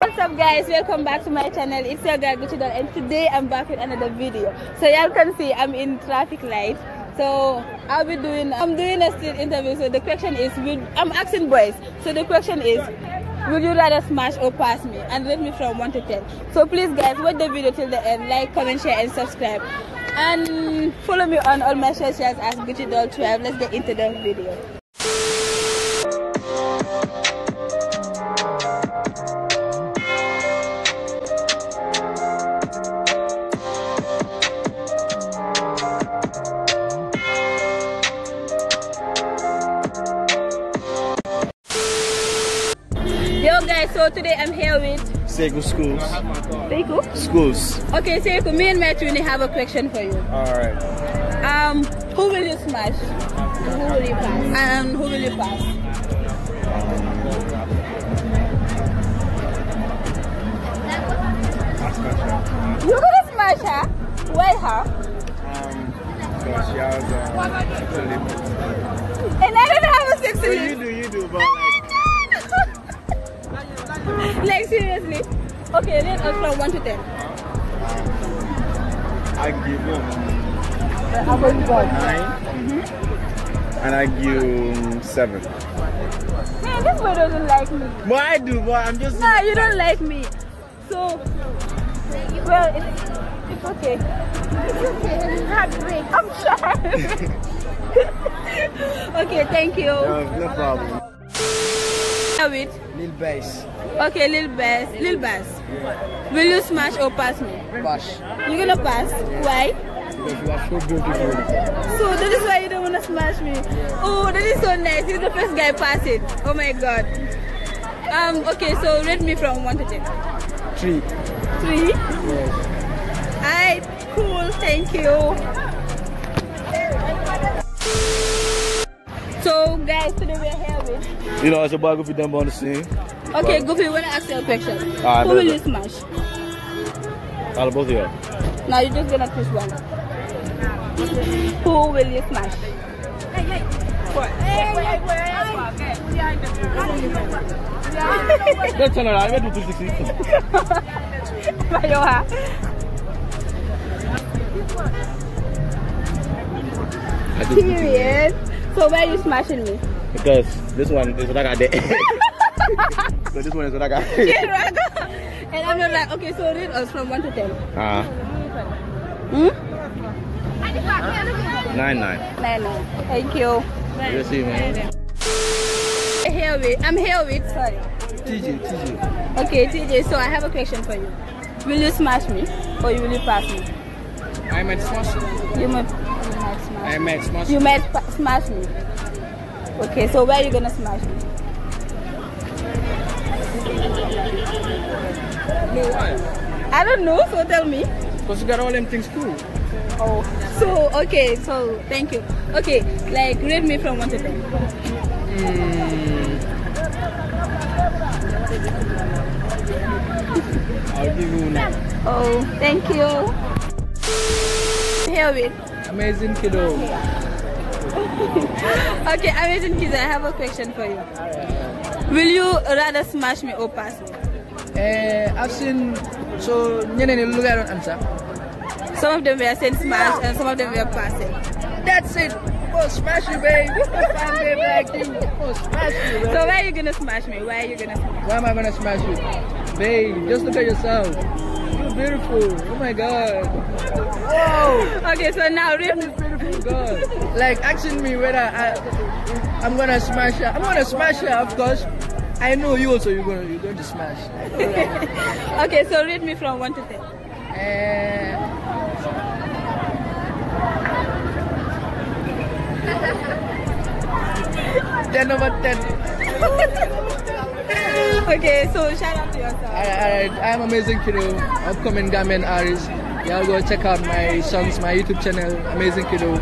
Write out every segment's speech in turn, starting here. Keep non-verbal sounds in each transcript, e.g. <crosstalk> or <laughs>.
What's up guys, welcome back to my channel. It's your girl Gucci Doll and today I'm back with another video. So y'all can see I'm in traffic light. So I'll be doing, I'm doing a street interview. So the question is, will, I'm asking boys. So the question is, would you rather smash or pass me? And rate me from 1 to 10. So please guys, watch the video till the end. Like, comment, share and subscribe. And follow me on all my socials as Gucci Doll 12. Let's get into the video. So today I'm here with Seiko Schools. Seiko. Schools. Okay, Seiko, me and twin have a question for you. Alright. Um, who will you smash? And who will you pass? And who will you pass? You're gonna smash her? Why her? Um, because she has um, sexual limits. And I don't have a sex So you do, you do, but like, seriously? Okay, rate us from 1 to 10. I give you uh, nine, mm-hmm. and I give you seven. Man, this boy doesn't like me. But I do, but I'm just. No, you don't like me. So, well, it's, it's okay. It's okay. Heartbreak. I'm shy. <laughs> <laughs> okay, thank you. No, no problem. With Lil bass. okay, Lil Bass, Lil Bass. Will you smash or pass me? Bash. You're gonna pass. Why? Because you are so beautiful. So that is why you don't wanna smash me. Oh, that is so nice. He's the first guy passing. Oh my god. Um. Okay, so rate me from one to ten. Three. Three. Yes. Alright, cool, thank you. So guys, today we're here with You know, it's a bag of them on the scene. Okay, Goofy, wanna ask you a question. Who will you smash? All both of you. Now you're just gonna choose one. Who will you smash? Let's turn around. I'm going to do 260. Mayoha. <laughs> I do Period. So where are you smashing me? Because this one is what I got there. <laughs> so this one is what I got. <laughs> and I'm not like, okay, so rate us from 1 to 10. Ah, Hmm? nine nine. Nine, nine. Thank you. You see, man. Here with, I'm here with, sorry. TJ, TJ. Okay, TJ, so I have a question for you. Will you smash me or will you pass me? I might smash you. You might, you might smash I might smash You might pa- smash me. Okay, so where are you gonna smash me? No, why? I don't know, so tell me. Because you got all them things cool. Oh, so okay, so thank you. Okay, like rate me from one to ten. Hmm. I'll give you nine. Oh, thank you. Here with. Amazing kiddo. <laughs> Okay, amazing kids. I have a question for you. Will you rather smash me or pass me? Eh, I've seen, so, ñi lu ngay doon answer. Some of them were saying smash and some of them were passing. That's it. Oh, smash you, babe like you. Oh, smash you, babe. So why are you gonna smash me? Why are you gonna smash? me? Why am I gonna smash you? Babe, just look at yourself. Beautiful. Oh my god. Whoa. Okay, so now rate me. Beautiful God. Like asking me whether I, I'm gonna smash her. I'm gonna smash her, of course. I know you also. You're gonna you're going to smash. <laughs> Okay, so read me from one to ten. Eh, <laughs> ten over ten. <laughs> <laughs> Okay, so shout out to yourself. Alright, I'm Amazing Kiddo, upcoming Gambian artist. Y'all go check out my songs, my YouTube channel, Amazing Kiddo.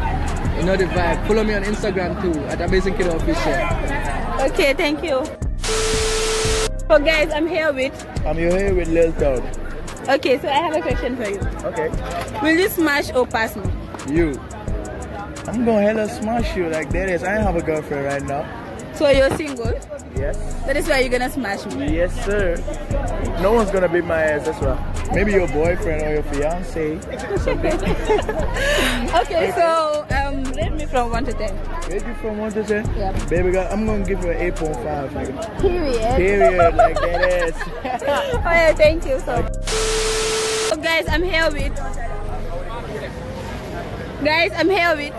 You know the vibe. Follow me on Instagram too at Amazing Kiddo Official. Okay, thank you. So guys, I'm here with. I'm here with Lil Todd. Okay, so I have a question for you. Okay. Will you smash or pass me? You. I'm gonna hella smash you like that is. I ain't have a girlfriend right now. So you're single? Yes. That is why you're gonna smash me. Yes, sir. No one's gonna beat my ass, that's why. Maybe your boyfriend or your fiance. <laughs> Okay, so um, rate me from one to ten. Rate you from 1 to 10? Yeah. Baby girl, I'm gonna give you an 8.5, nigga. Period. Period, like that ass. <laughs> Oh yeah, thank you so. So guys, I'm here with. Guys, I'm here with.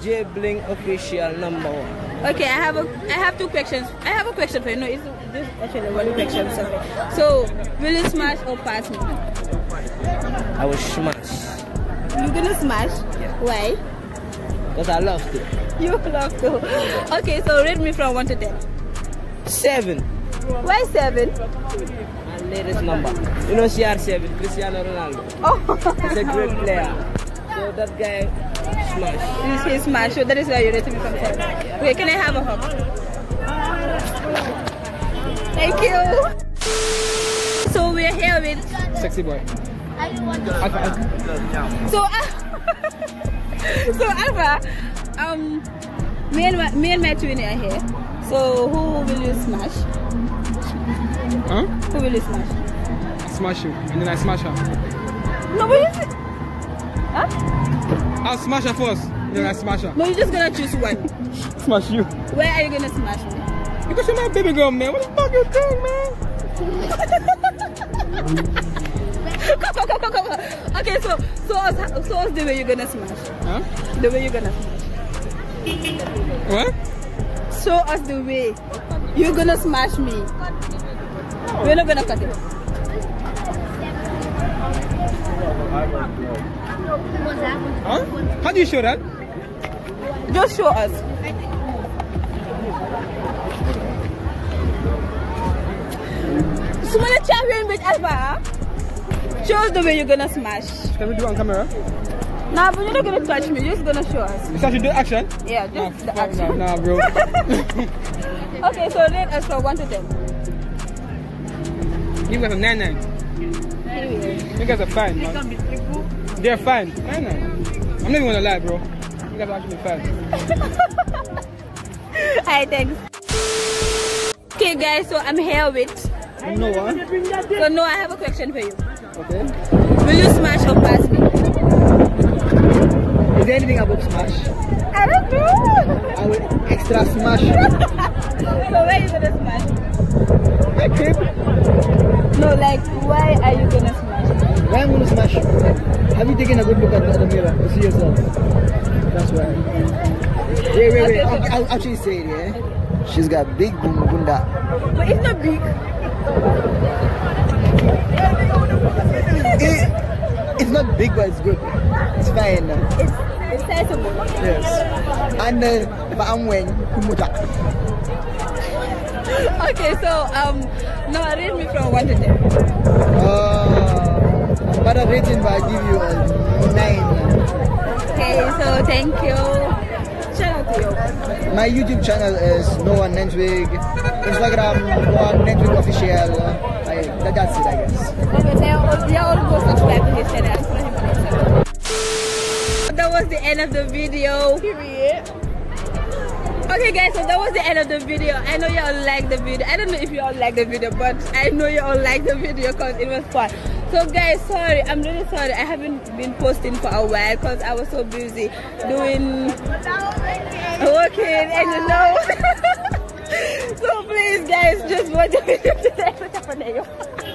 J Bling official number one. Okay, I have a, I have two questions. I have a question for you. No, it's just actually one question. Sorry. So, will you smash or pass me? I will smash. You're gonna smash. Why? Because I love it. You love to. Okay, so rate me from one to ten. Seven. Why seven? My latest number. You know CR7, Cristiano Ronaldo. Oh, He's a great player. <laughs> So that guy smash. this is smash. So that is why you rate me from seven. Okay, can I have a hug? Thank you. So we're here with Sexy boy. So, uh, <laughs> so Alpha, um, me and my, me and my twin are here. So who will you smash? Huh? Who will you smash? Smash you. And then I smash her. No, but you Huh? I'll smash her first. Then I smash her. No, you're just gonna choose one. Smash you. Where are you gonna smash me? Because you're my baby girl, man. What the fuck you doing, man? come, come, come, come, come. Okay, so so us, so us the way you're gonna smash. Huh? The way you're gonna smash. What? Show us the way you're gonna smash me. We're not gonna cut it. Huh? How do you show that? Just show us. So many champion with Alpha. Show us the way you're gonna smash. Can we do it on camera? Nah, but you're not gonna touch me. You're just gonna show us. You should do action? Yeah, Nah, the fuck nah, action. nah, bro. <laughs> Okay, so rate us from one to ten. you guys are 9 9. You guys are fine, man. They're fine. 9 9. I'm not even gonna lie, bro. You guys are actually fine. <laughs> Hi, thanks. Okay, guys, so I'm here with. No one. So, no, I have a question for you. Okay. Will you smash or pass me? Is there anything about smash? I don't know. I will extra smash. <laughs> so, where are you gonna smash? My crib. No, like, why are you gonna smash? Why I'm gonna smash? Have you taken a good look at the mirror to see yourself? That's why. Wait, wait, wait. I'll, I'll actually say it, yeah? She's got big boom bunda. But it's not big. It, it's not big, but it's good. It's fine. It's, it's sizable. Yes. And uh, if I'm wearing kumuta. <laughs> Okay, so, um, no, rate me from 1 to 10. Uh, but a rating, but I give you a nine. Okay, so thank you. Shout to you. My YouTube channel is Noah Nentwig. Instagram Noah Nentwig official. I, that, that's it, I guess. Okay, they all, they all go subscribe to his channel. and follow him on Instagram. That was the end of the video. Period. Okay guys, so that was the end of the video. I know you all like the video. I don't know if you all like the video, but I know you all like the video because it was fun. So guys, sorry, I'm really sorry. I haven't been posting for a while because I was so busy doing working and you know. <laughs> so please guys, just watch the video today.